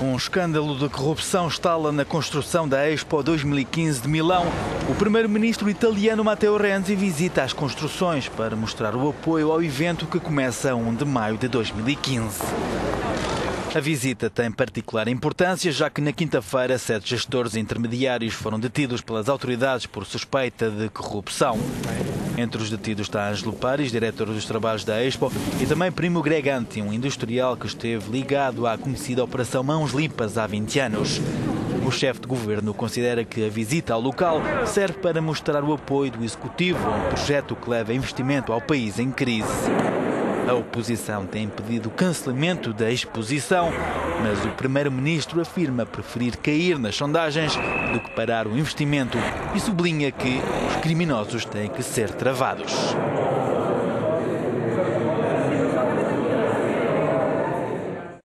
Um escândalo de corrupção estala na construção da Expo 2015 de Milão. O primeiro-ministro italiano Matteo Renzi visita as construções para mostrar o apoio ao evento que começa a 1 de maio de 2015. A visita tem particular importância, já que na quinta-feira sete gestores intermediários foram detidos pelas autoridades por suspeita de corrupção. Entre os detidos está Ângelo Paris, diretor dos trabalhos da Expo, e também Primo Greganti, um industrial que esteve ligado à conhecida Operação Mãos Limpas há 20 anos. O chefe de governo considera que a visita ao local serve para mostrar o apoio do executivo a um projeto que leva investimento ao país em crise. A oposição tem pedido o cancelamento da exposição, mas o primeiro-ministro afirma preferir cair nas sondagens do que parar o investimento e sublinha que os criminosos têm que ser travados.